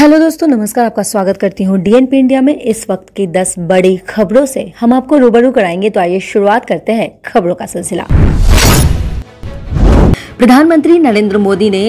Hello दोस्तों, नमस्कार, आपका स्वागत करती हूँ डीएनपी इंडिया में। इस वक्त की 10 बड़ी खबरों से हम आपको रूबरू कराएँगे तो आइए शुरुआत करते हैं खबरों का सिलसिला। प्रधानमंत्री नरेंद्र मोदी ने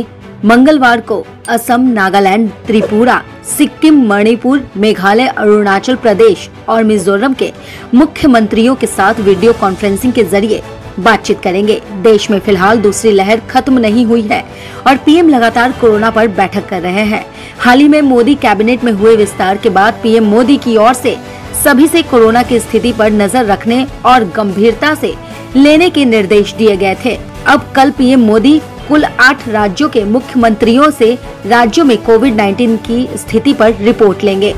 मंगलवार को असम, नागालैंड, त्रिपुरा, सिक्किम, मणिपुर, मेघालय, अरुणाचल प्रदेश और मिजोरम के मुख्यमंत्रियों के साथ वीडियो कॉन्फ्रेंसिंग के ज़रिए बातचीत करेंगे। देश में फ़िलहाल दूसरी लहर खत्म नहीं हुई है और पीएम लगातार कोरोना पर बैठक कर रहे हैं। हाल ही में मोदी कैबिनेट में हुए विस्तार के बाद पीएम मोदी की ओर से सभी से कोरोना की स्थिति पर नज़र रखने और गंभीरता से लेने के निर्देश दिए गए थे। अब कल पीएम मोदी कुल आठ राज्यों के मुख्यमंत्रियों से राज्यों में कोविड 19 की स्थिति पर रिपोर्ट लेंगे।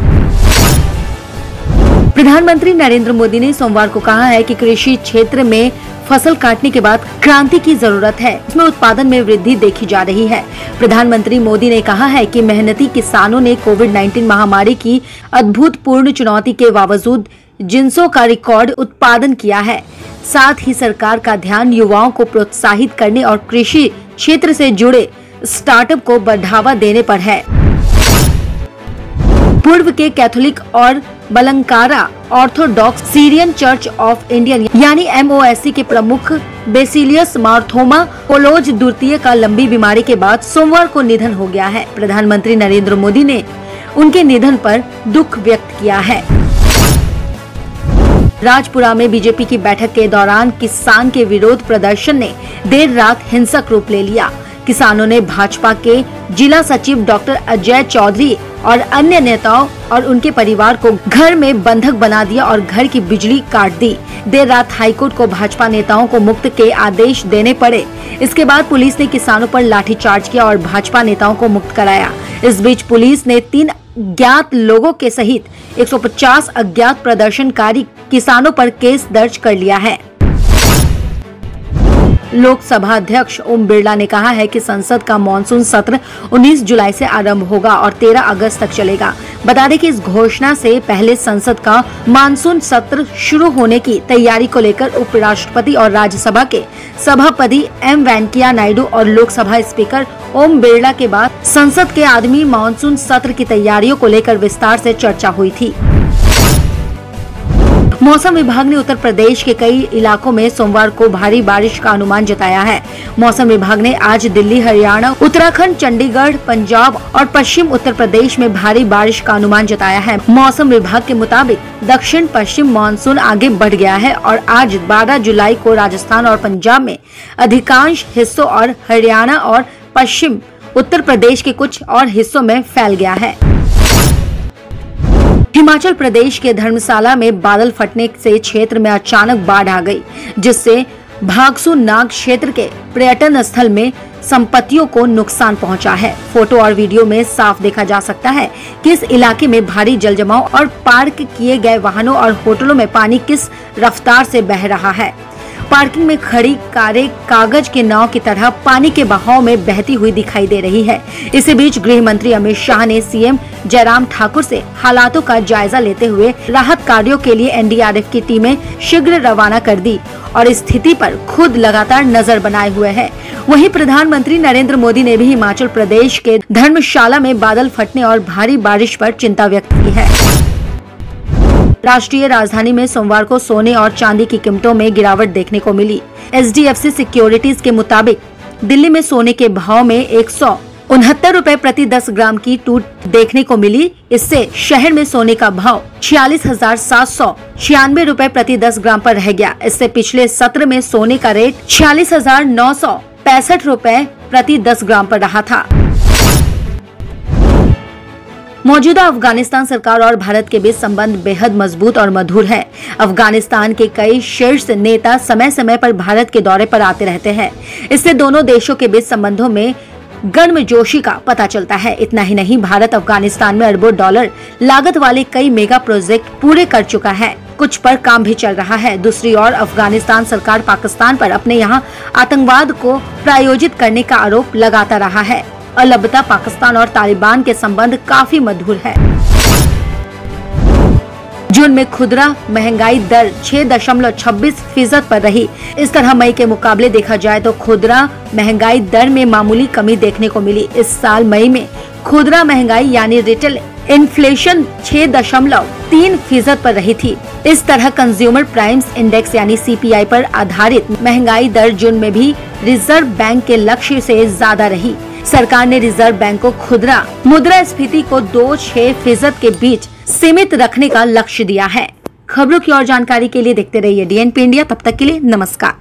प्रधानमंत्री नरेंद्र मोदी ने सोमवार को कहा है कि कृषि क्षेत्र में फ़सल काटने के बाद क्रांति की ज़रूरत है। इसमें उत्पादन में वृद्धि देखी जा रही है। प्रधानमंत्री मोदी ने कहा है कि मेहनती किसानों ने कोविड 19 महामारी की अद्भुतपूर्ण चुनौती के बावजूद जिनसों का रिकॉर्ड उत्पादन किया है। साथ ही सरकार का ध्यान युवाओं को प्रोत्साहित करने और कृषि क्षेत्र से जुड़े स्टार्टअप को बढ़ावा देने पर है। पूर्व के कैथोलिक और Malankara Orthodox Syrian Church of Indian यानी एम के प्रमुख बेसिलियस मार्थोमा कोलोज द्वितीय का लंबी बीमारी के बाद सोमवार को निधन हो गया है। प्रधानमंत्री नरेंद्र मोदी ने उनके निधन पर दुख व्यक्त किया है। राजपुरा में बीजेपी की बैठक के दौरान किसान के विरोध प्रदर्शन ने देर रात हिंसक रूप ले लिया। किसानों ने भाजपा के जिला सचिव डॉक्टर अजय चौधरी और अन्य नेताओं और उनके परिवार को घर में बंधक बना दिया और घर की बिजली काट दी। देर रात हाईकोर्ट को भाजपा नेताओं को मुक्त के आदेश देने पड़े। इसके बाद पुलिस ने किसानों पर लाठीचार्ज किया और भाजपा नेताओं को मुक्त कराया। इस बीच पुलिस ने तीन ज्ञात लोगों के सहित 150 अज्ञात प्रदर्शनकारी किसानों पर केस दर्ज कर लिया है। लोकसभा अध्यक्ष ओम बिरला ने कहा है कि संसद का मानसून सत्र 19 जुलाई से आरंभ होगा और 13 अगस्त तक चलेगा। बता दें कि इस घोषणा से पहले संसद का मानसून सत्र शुरू होने की तैयारी को लेकर उपराष्ट्रपति और राज्यसभा के सभापति एम वेंकैया नायडू और लोकसभा स्पीकर ओम बिरला के बाद संसद के आदमी मानसून सत्र की तैयारियों को लेकर विस्तार से चर्चा हुई थी। मौसम विभाग ने उत्तर प्रदेश के कई इलाकों में सोमवार को भारी बारिश का अनुमान जताया है। मौसम विभाग ने आज दिल्ली, हरियाणा, उत्तराखंड, चंडीगढ़, पंजाब और पश्चिम उत्तर प्रदेश में भारी बारिश का अनुमान जताया है। मौसम विभाग के मुताबिक दक्षिण पश्चिम मानसून आगे बढ़ गया है और आज 12 जुलाई को राजस्थान और पंजाब में अधिकांश हिस्सों और हरियाणा और पश्चिम उत्तर प्रदेश के कुछ और हिस्सों में फैल गया है। हिमाचल प्रदेश के धर्मशाला में बादल फटने से क्षेत्र में अचानक बाढ़ आ गई, जिससे भागसू नाग क्षेत्र के पर्यटन स्थल में संपत्तियों को नुकसान पहुँचा है। फ़ोटो और वीडियो में साफ़ देखा जा सकता है कि इस इलाके में भारी जल जमाव और पार्क किए गए वाहनों और होटलों में पानी किस रफ्तार से बह रहा है। पार्किंग में खड़ी कारें कागज़ के नाव की तरह पानी के बहाव में बहती हुई दिखाई दे रही है। इसी बीच गृह मंत्री अमित शाह ने सीएम जयराम ठाकुर से हालातों का जायजा लेते हुए राहत कार्यों के लिए एनडीआरएफ की टीमें शीघ्र रवाना कर दी और स्थिति पर खुद लगातार नज़र बनाए हुए है। वहीं प्रधानमंत्री नरेंद्र मोदी ने भी हिमाचल प्रदेश के धर्मशाला में बादल फटने और भारी बारिश पर चिंता व्यक्त की है। राष्ट्रीय राजधानी में सोमवार को सोने और चांदी की कीमतों में गिरावट देखने को मिली। एच सिक्योरिटीज के मुताबिक, दिल्ली में सोने के भाव में एक सौ उनहत्तर रूपए प्रति 10 ग्राम की टूट देखने को मिली। इससे शहर में सोने का भाव छियालीस हज़ार सात सौ छियानवे रूपए प्रति 10 ग्राम पर रह गया। इससे पिछले सत्र में सोने का रेट छियालीस हज़ार नौ सौ पैंसठ रूपए प्रति 10 ग्राम पर रहा था। मौजूदा अफ़गानिस्तान सरकार और भारत के बीच संबंध बेहद मज़बूत और मधुर है। अफ़गानिस्तान के कई शीर्ष नेता समय समय पर भारत के दौरे पर आते रहते हैं। इससे दोनों देशों के बीच संबंधों में गर्मजोशी का पता चलता है। इतना ही नहीं, भारत अफ़गानिस्तान में अरबों डॉलर लागत वाले कई मेगा प्रोजेक्ट पूरे कर चुका है। कुछ पर काम भी चल रहा है। दूसरी ओर, अफ़गानिस्तान सरकार पाकिस्तान पर अपने यहाँ आतंकवाद को प्रायोजित करने का आरोप लगाता रहा है। अलबत्ता पाकिस्तान और तालिबान के संबंध काफ़ी मधुर है। जून में खुदरा महँगाई दर छह दशमलव छब्बीस फ़ीसद आरोप रही। इस तरह मई के मुकाबले देखा जाए तो खुदरा महँगाई दर में मामूली कमी देखने को मिली। इस साल मई में खुदरा महँगाई यानी रिटेल इन्फ्लेशन छह दशमलव तीन फ़ीसद पर रही थी। इस तरह कंज्यूमर प्राइम्स इंडेक्स यानी सीपीआई पर आधारित महँगाई दर जून में भी रिज़र्व बैंक के लक्ष्य से ज़्यादा रही। सरकार ने रिज़र्व बैंक को खुदरा, मुद्रा स्फीति को दो छह फ़ीसद के बीच सीमित रखने का लक्ष्य दिया है। खबरों की और जानकारी के लिए देखते रहिए डीएनपी इंडिया तब तक के लिए नमस्कार।